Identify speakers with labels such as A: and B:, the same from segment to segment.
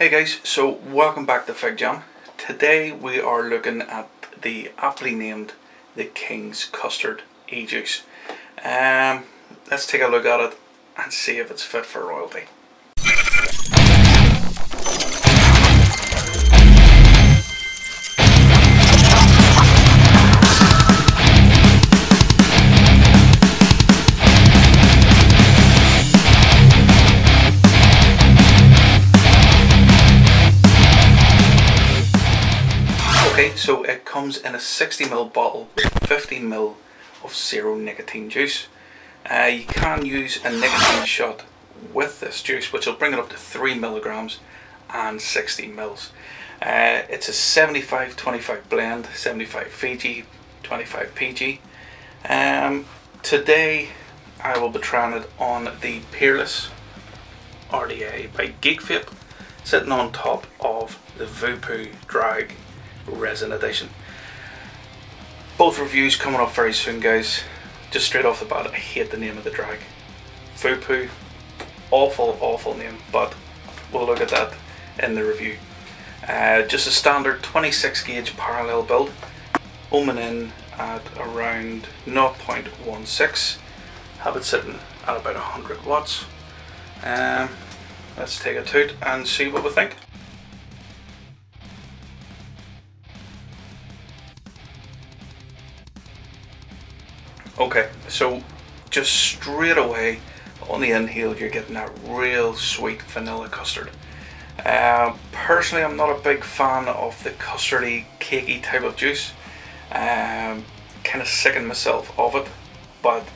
A: Hey guys, so welcome back to FIGJAM. Today we are looking at the aptly named the King's Custard e-juice. Um, let's take a look at it and see if it's fit for royalty. So it comes in a 60ml bottle with 50ml of zero nicotine juice. Uh, you can use a nicotine shot with this juice, which will bring it up to 3 milligrams and 60 mils. Uh, it's a 75 25 blend, 75 VG, 25 PG. Um, today I will be trying it on the Peerless RDA by Geek sitting on top of the Voopoo Drag Resin Edition. Both reviews coming up very soon, guys. Just straight off the bat, I hate the name of the drag. Voopoo, awful, awful name, but we'll look at that in the review. Uh, just a standard 26 gauge parallel build, ohming in at around 0.16. Have it sitting at about 100 watts. Um, let's take a toot and see what we think. Okay, so just straight away on the inhale, you're getting that real sweet vanilla custard. Uh, personally, I'm not a big fan of the custardy, cakey type of juice. Um, kind of sicken myself of it, but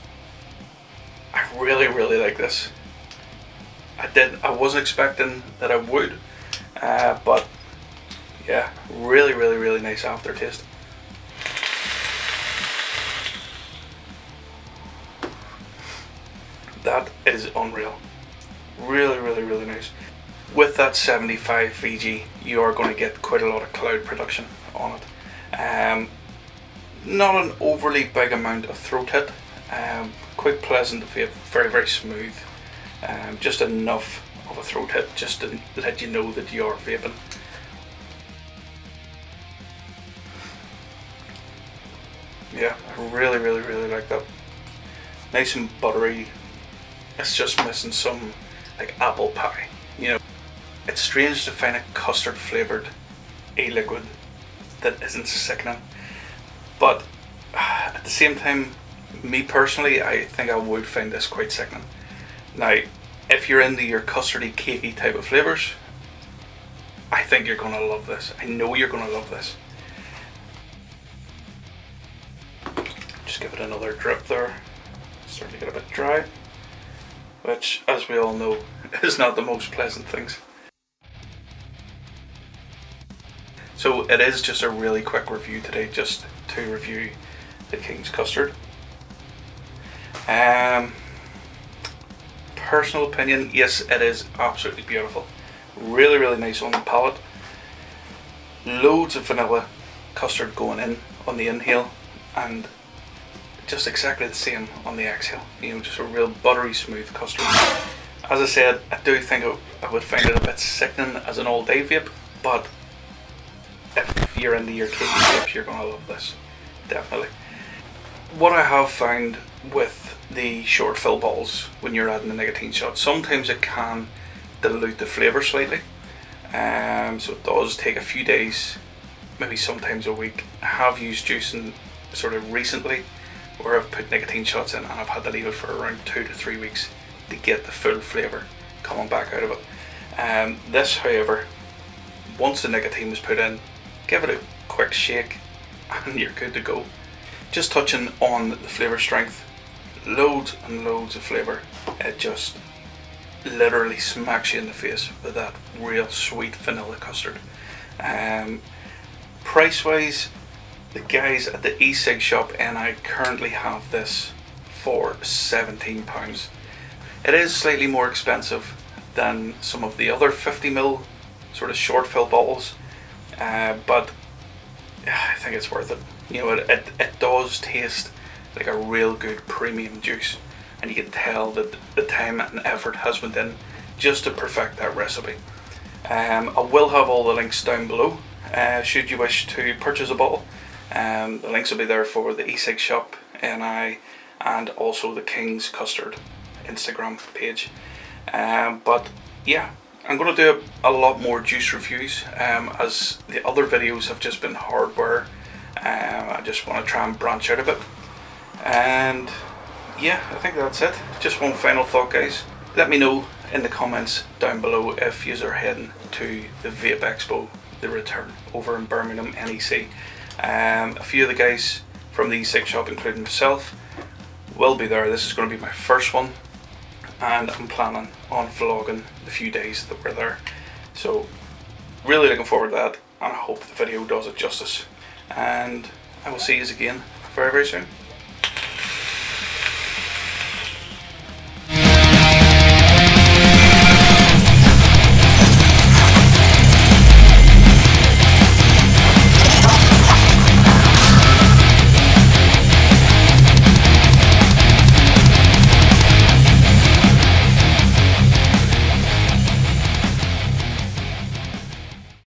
A: I really, really like this. I did. I wasn't expecting that I would, uh, but yeah, really, really, really nice aftertaste. That is unreal. Really, really, really nice. With that 75 VG, you are going to get quite a lot of cloud production on it. Um, not an overly big amount of throat hit. Um, quite pleasant to feel, very, very smooth. Um, just enough of a throat hit just to let you know that you are vaping. Yeah, I really, really, really like that. Nice and buttery, it's just missing some like apple pie. You know, it's strange to find a custard flavored e-liquid that isn't sickening, but at the same time, me personally, I think I would find this quite sickening. Now, if you're into your custardy, cakey type of flavors, I think you're gonna love this. I know you're gonna love this. Just give it another drip there. Starting to get a bit dry which, as we all know, is not the most pleasant things. So it is just a really quick review today, just to review the King's Custard. Um, personal opinion, yes, it is absolutely beautiful. Really, really nice on the palate. Loads of vanilla custard going in on the inhale, and just exactly the same on the exhale. You know, just a real buttery smooth custard. As I said, I do think I would find it a bit sickening as an all day vape, but if you're into your cakey vapes, you're gonna love this, definitely. What I have found with the short fill bottles when you're adding the nicotine shot, sometimes it can dilute the flavour slightly. Um, so it does take a few days, maybe sometimes a week. I have used juicing sort of recently where I've put nicotine shots in and I've had to leave it for around two to three weeks to get the full flavour coming back out of it. Um, this, however, once the nicotine was put in, give it a quick shake and you're good to go. Just touching on the flavour strength, loads and loads of flavour. It just literally smacks you in the face with that real sweet vanilla custard. Um, price wise, the guys at the e-cig shop and I currently have this for £17. It is slightly more expensive than some of the other 50ml sort of short fill bottles, uh, but I think it's worth it. You know, it, it, it does taste like a real good premium juice and you can tell that the time and effort has went in just to perfect that recipe. Um, I will have all the links down below uh, should you wish to purchase a bottle. Um, the links will be there for the e-cig shop, NI, and also the King's Custard Instagram page. Um, but yeah, I'm going to do a, a, lot more juice reviews um, as the other videos have just been hardware. Um, I just want to try and branch out a bit. And yeah, I think that's it. Just one final thought, guys. Let me know in the comments down below if you are heading to the Vape Expo, the return over in Birmingham, NEC. Um, a few of the guys from the e-cig shop, including myself, will be there. This is going to be my first one, and I'm planning on vlogging the few days that we're there. So, really looking forward to that, and I hope the video does it justice. And I will see you again very, very soon.